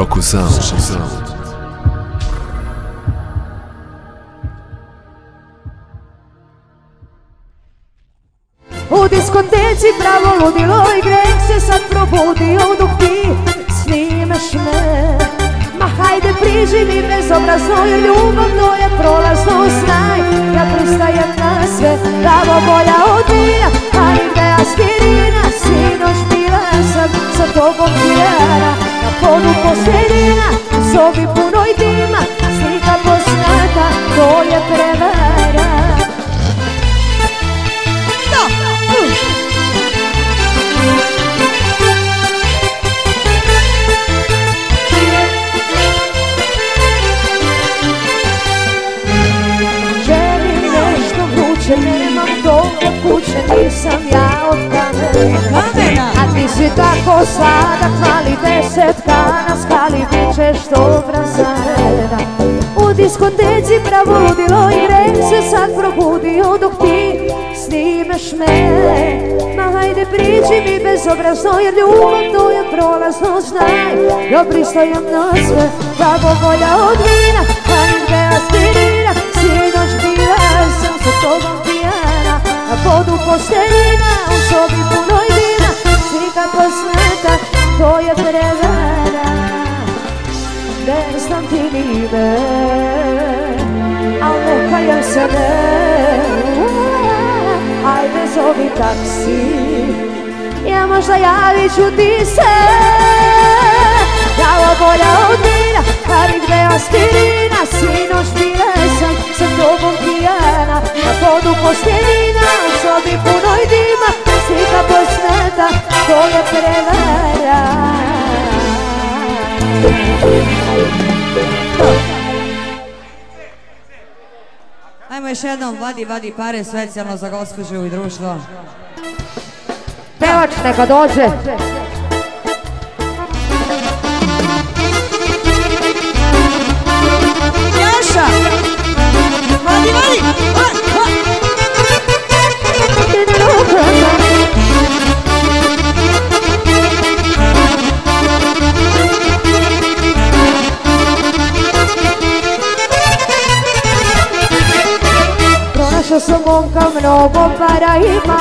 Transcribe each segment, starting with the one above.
Roku Sound. U diskoteci pravo ludilo i greh se sad probudio dok ti snimeš me. Ma hajde priživi bezobrazno jer ljubav to je prolazno Znaj, ja pristajem na sve, pravo posljedina, sobi punoj dima Slika poznata, to je prevara. Želim nešto vruće, nemam kuće, nisam ja od kamena. A ti si tako sladak, mali desetka diskoteci pravo ludilo i greh se sad probudio dok ti snimeš me. Ma hajde priđi mi bezobrazno jer ljubav to je prolazno Znaj, ja pristajem na sve Pravo volja od vina, a nigde aspirina Sinoć bila sam sa tobom pijana. Na podu posteljina, u sobi punoj dima Slika poznata, to je prevara Ne znam ti ni ime Al ne kajem se ne Ajde zovi taksi Ja možda javit ću ti se Pravo bolja od vina Ali gde aspirina Sinoć bila sam sa tobom pijana Na podu posteljina U sobi punoj dima Slika poznata To je prevara Ajmo još jednom, vadi, vadi pare specijalno za gospođu i društvo. Pevač neka dođe Jaša! Vadi, vadi! Momka, mnogo para ima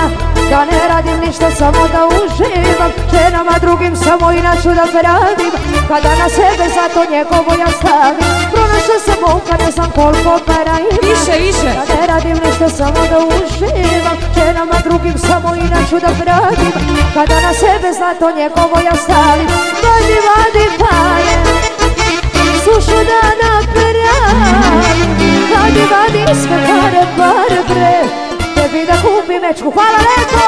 Da ne radim ništa, samo da uživam. Ženama drugim samo inaču da pravim Kada na sebe zato njegovo ja stavim. Pronašao sam momka, ne znam koliko para ima Više, više! Da ne radim ništa, samo da uživam. Ženama drugim samo inaču da pravim Kada na sebe zato njegovo ja stavim. Vadi, vadi pare Sušu da mečku, hvala lepo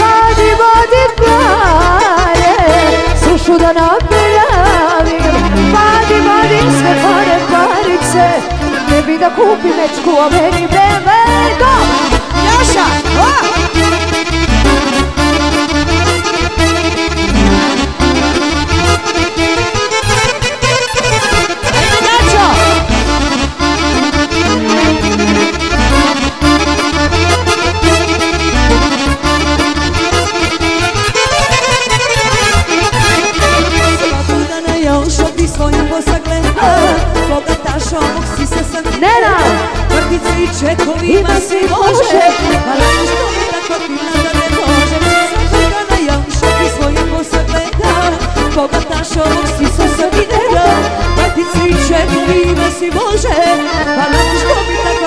Vadi, vadi pare Sušu da napravim Vadi, vadi sve pare, parice Tebi da kupim mečku, a meni BMW Do! Jaša! Va! I čekovima si može Pa lako što mi tako da ne može. Svakog dana još ovdje svojim posagleda Bogataša ovog sisa sam videla Vrtice i čekovima si može Pa lako što mi tako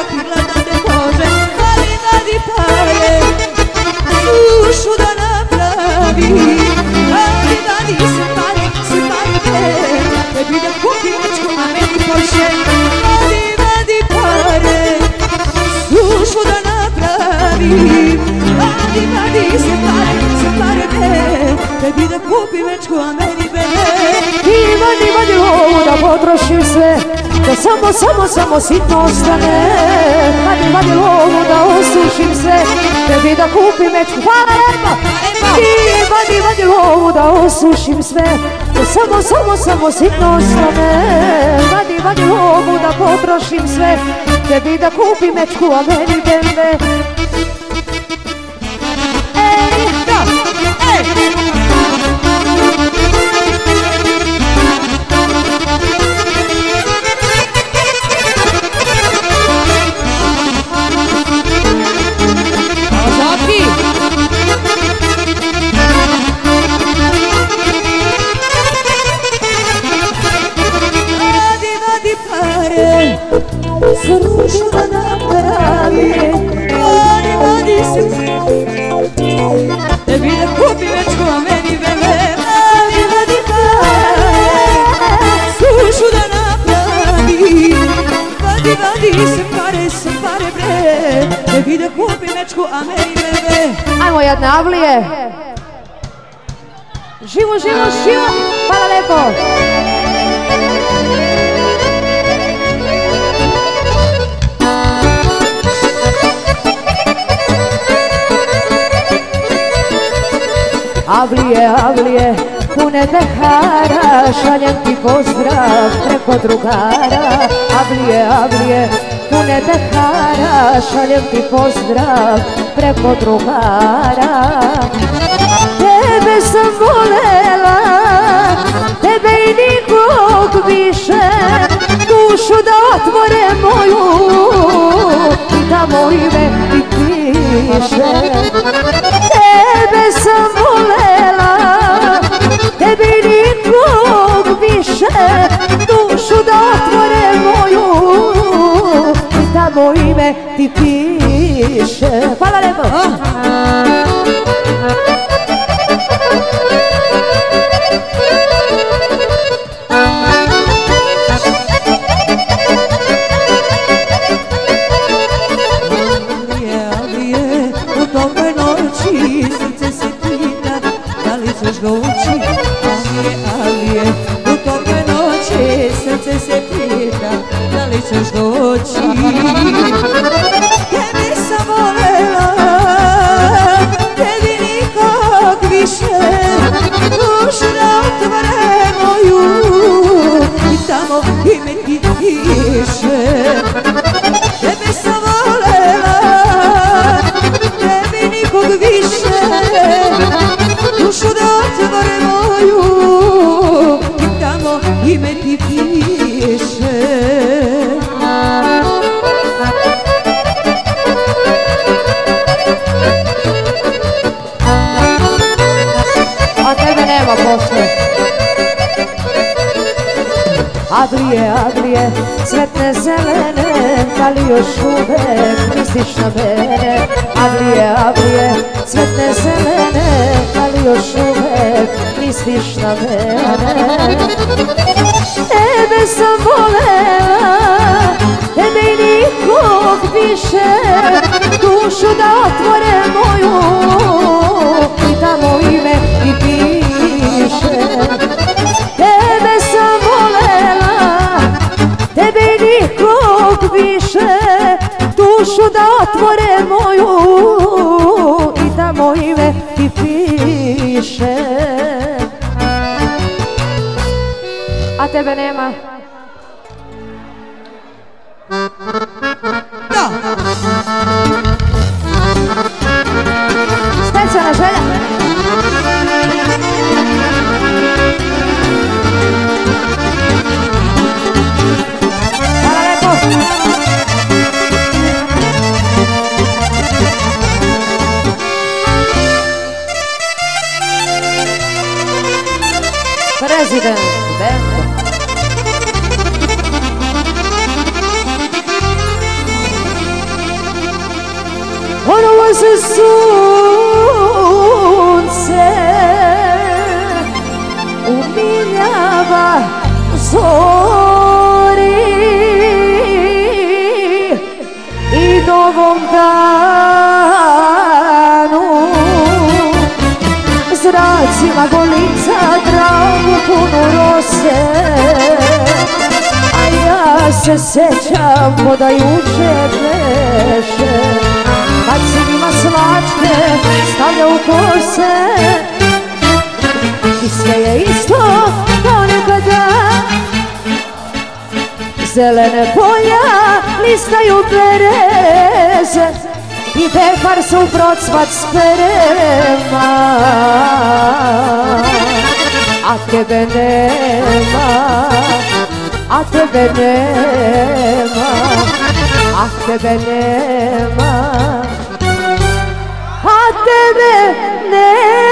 Kupim očku, a meni bebe Ti vadi, vadi lovu da potrošim sve Da samo, samo, samo sitno ostane. Vadi, vadi lovu da osušim sve Tebi da kupim mečku, hvala lepo Ti vadi, vadi lovu da osušim sve Da samo, samo, samo sitno ostane. Vadi, vadi lovu da potrošim sve Tebi da kupim mečku, a meni BMW Ej, da, ej Ajmo jedne avlije. Živo, živo, živo. Hvala lepo. Avlije, avlije, pune dehara, šaljem ti pozdrav preko drugara. Avlije, avlije, pune dehara, šaljem ti pozdrav preko drugara. Tebe sam volela, tebe i nikog više, dušu da otvore moju, i tamo ime ti. Tamo ime ti piše. Hvala lepo. Alije, Adlije, Adlije, cvetne zelene, da li još uvek misliš na mene? Adlije, Adlije, cvetne zelene, da li još uvek misliš na mene? Tebe sam volela, tebe i nikog više, dušu da otvore moju, otvore moju, i tamo ime ti piše. A tebe nema. Umiljava zori. I novom danu zracima golica travu punu rose. A ja se sećam ko da juče beše kad si njima slačke stavlja u kose i sve je isto kao nekada Zelene polja listaju bereze i pekar se u procvat sprema A tebe nema, a tebe nema, a tebe nema A tebe nema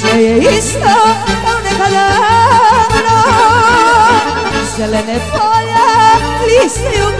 sve je isto kao nekada Zelene polja, listaju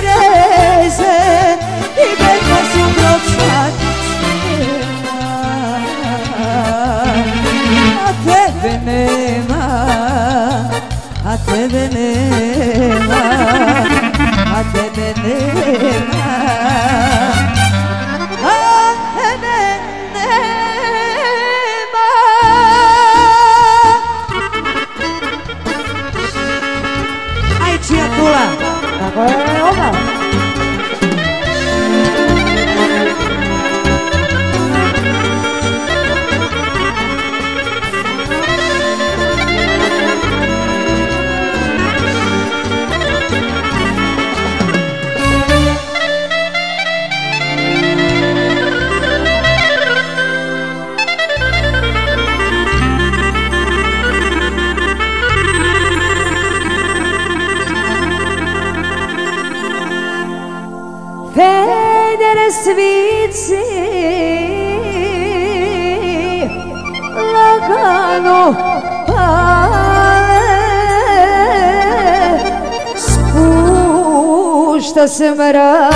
spušta se mrak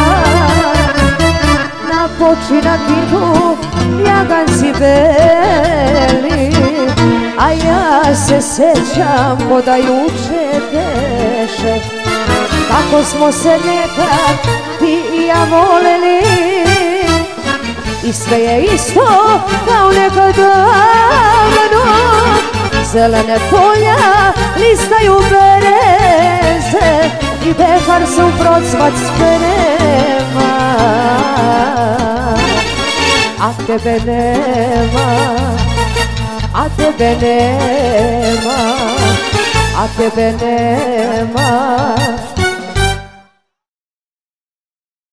na počinak idu jaganci beli. A ja se sećam ko da juče beše kako smo se nekad ti i ja voleli I sve je isto kao nekad davno. Zelene polja listaju bereze I behar su procvat sprema A tebe nema, a tebe nema, a tebe nema